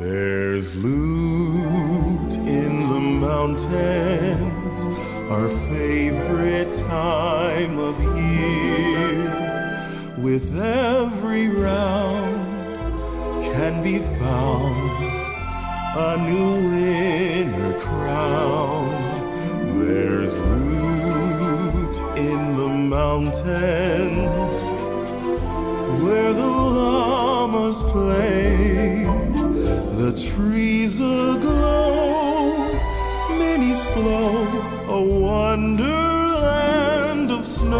There's loot in the mountains, our favorite time of year. With every round can be found a new winner crowned. There's loot in the mountains where the llamas play, the trees aglow, minis flow, a wonderland of snow.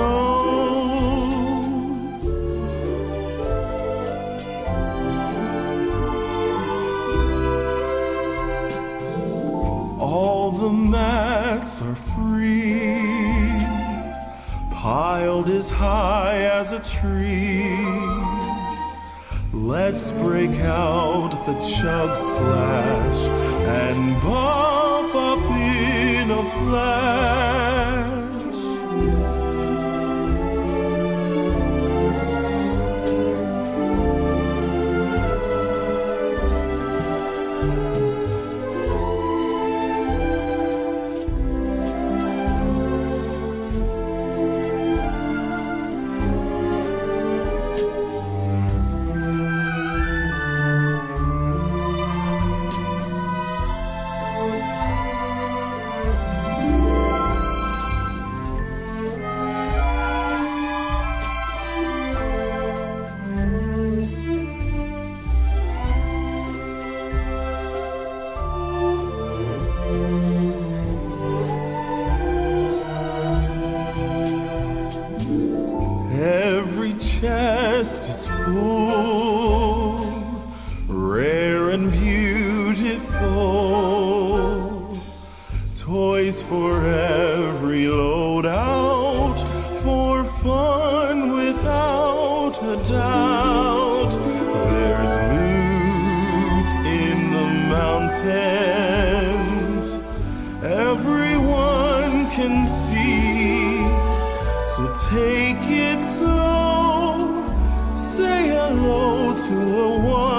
All the mats are free, piled as high as a tree. Let's break out the chugs splash and buff up in a flash. Take it slow, say hello to a wonderland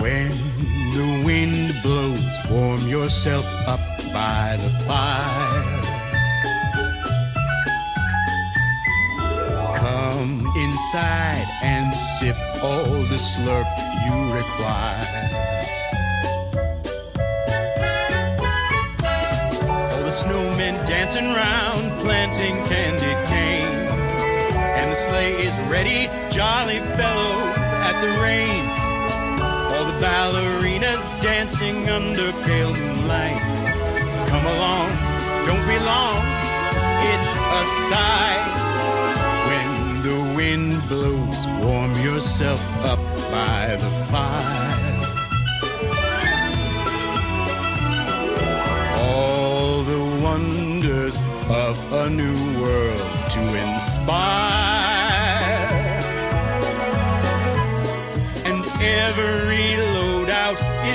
When the wind blows, warm yourself up by the fire. Come inside and sip all the slurp you require. All the snowmen dancing round, planting candy canes. And the sleigh is ready, jolly fellow at the reins. Ballerinas dancing under pale moonlight. Come along, don't be long, it's a sight. When the wind blows, warm yourself up by the fire. All the wonders of a new world to inspire.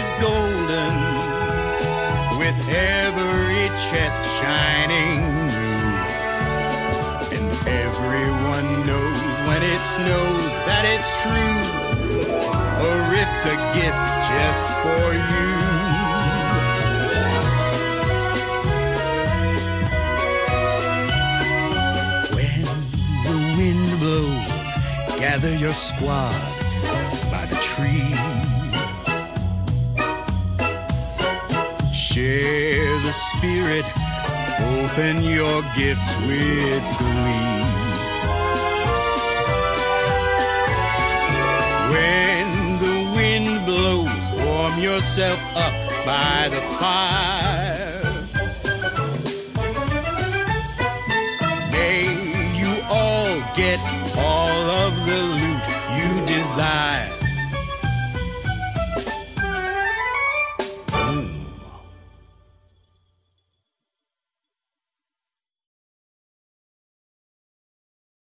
Is golden, with every chest shining new. And everyone knows when it snows that it's true, or it's a gift just for you. When the wind blows, gather your squad by the tree. Share the spirit, open your gifts with glee. When the wind blows, warm yourself up by the fire. May you all get all of the loot you desire.